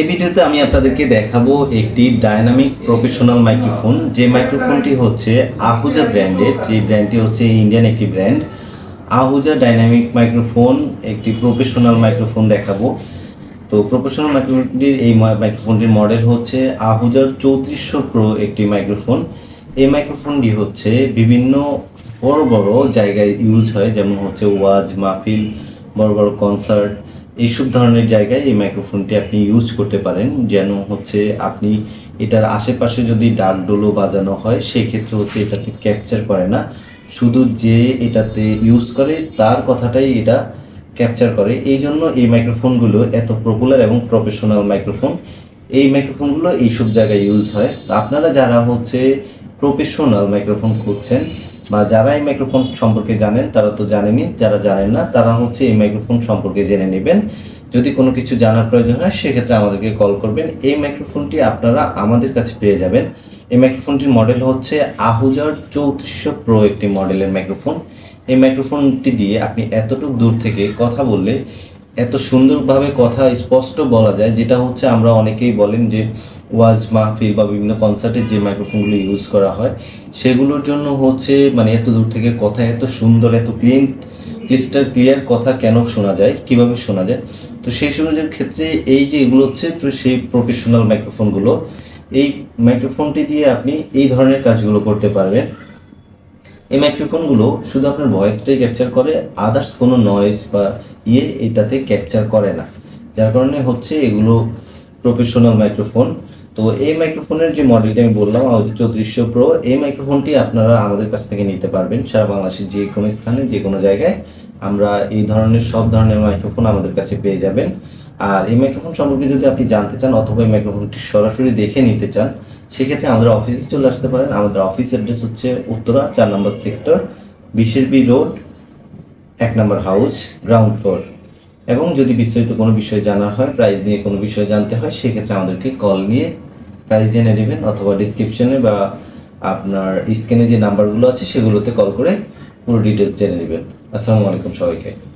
এই ভিডিওতে আমি আপনাদেরকে দেখাবো একটি ডায়নামিক প্রফেশনাল মাইক্রোফোন যে মাইক্রোফোনটি হচ্ছে আহুজা ব্র্যান্ডের যে ব্র্যান্ডটি হচ্ছে ইন্ডিয়ান একটি ব্র্যান্ড আহুজা ডাইনামিক মাইক্রোফোন একটি প্রফেশনাল মাইক্রোফোন দেখাবো। তো প্রফেশনাল মাইক্রোফোনটির এই মাইক্রোফোনটির মডেল হচ্ছে আহুজার চৌত্রিশশো প্রো একটি মাইক্রোফোন এই মাইক্রোফোনটি হচ্ছে বিভিন্ন বড় বড় জায়গায় ইউজ হয়, যেমন হচ্ছে ওয়াজ, মাহফিল, বড় বড় কনসার্ট এইসব ধরনের জায়গায় এই মাইক্রোফোনটি আপনি ইউজ করতে পারেন। যেন হচ্ছে আপনি এটার আশেপাশে যদি ডাক ডোলো বাজানো হয়, সেক্ষেত্রে হচ্ছে এটাতে ক্যাপচার করে না। শুধু যে এটাতে ইউজ করে, তার কথাটাই এটা ক্যাপচার করে। এই জন্য এই মাইক্রোফোনগুলো এত পপুলার এবং প্রফেশনাল মাইক্রোফোন এই মাইক্রোফোনগুলো এইসব জায়গায় ইউজ হয়। আপনারা যারা হচ্ছে প্রফেশনাল মাইক্রোফোন খুঁজছেন বা যারা এই মাইক্রোফোন সম্পর্কে জানেন, তারা তো জানেনি যারা জানেন না, তারা হচ্ছে এই মাইক্রোফোন সম্পর্কে জেনে নেবেন। যদি কোনো কিছু জানার প্রয়োজন হয়, সেক্ষেত্রে আমাদেরকে কল করবেন। এই মাইক্রোফোনটি আপনারা আমাদের কাছে পেয়ে যাবেন। এই মাইক্রোফোনটির মডেল হচ্ছে আহুজার চৌত্রিশশো প্রো একটি মডেলের মাইক্রোফোন। এই মাইক্রোফোনটি দিয়ে আপনি এতটুকু দূর থেকে কথা বললে এত সুন্দরভাবে কথা স্পষ্ট বলা যায়, যেটা হচ্ছে আমরা অনেকেই বলেন যে ওয়াজ মাহফিল বা বিভিন্ন কনসার্টে যে মাইক্রোফোনগুলো ইউজ করা হয়, সেগুলোর জন্য হচ্ছে মানে এত দূর থেকে কথা, এত সুন্দর, এত ক্লিন ক্রিস্টাল ক্লিয়ার কথা কেন শোনা যায়, কীভাবে শোনা যায়? তো সেই সমাজের ক্ষেত্রে এই যে এগুলো হচ্ছে, তো সেই প্রফেশনাল মাইক্রোফোনগুলো এই মাইক্রোফোনটি দিয়ে আপনি এই ধরনের কাজগুলো করতে পারবেন। এই মাইক্রোফোনগুলো শুধু আপনার ভয়েসটাই ক্যাপচার করে আদার্স কোনো নয়েজ বা ইয়ে এটাতে ক্যাপচার করে না। যার কারণে হচ্ছে এগুলো প্রফেশনাল মাইক্রোফোন তো এই মাইক্রোফোনের যে মডেলটি আমি বললাম চৌত্রিশশো প্রো এই মাইক্রোফোনটি আপনারা আমাদের কাছ থেকে নিতে পারবেন। সারা বাংলাদেশের যে কোনো স্থানে, যে কোনো জায়গায় আমরা এই ধরনের, সব ধরনের মাইক্রোফোন আমাদের কাছে পেয়ে যাবেন। আর এই মাইক্রোফোন সম্পর্কে যদি আপনি জানতে চান অথবা এই মাইক্রোফোনটি সরাসরি দেখে নিতে চান, সেক্ষেত্রে আমাদের অফিসে চলে আসতে পারেন। আমাদের অফিস অ্যাড্রেস হচ্ছে উত্তরা চার নম্বর সেক্টর বিশের বি রোড এক নম্বর হাউস গ্রাউন্ড ফ্লোর এবং যদি বিস্তারিত কোনো বিষয় জানার হয় প্রাইস নিয়ে কোনো বিষয় জানতে হয়, সেক্ষেত্রে আমাদেরকে কল নিয়ে প্রাইস জেনে নেবেন অথবা ডিসক্রিপশনে বা আপনার স্ক্রিনে যে নাম্বারগুলো আছে, সেগুলোতে কল করে পুরো ডিটেলস জেনে নেবেন। আসসালামু আলাইকুম সবাইকে।